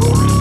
Forever.